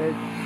it.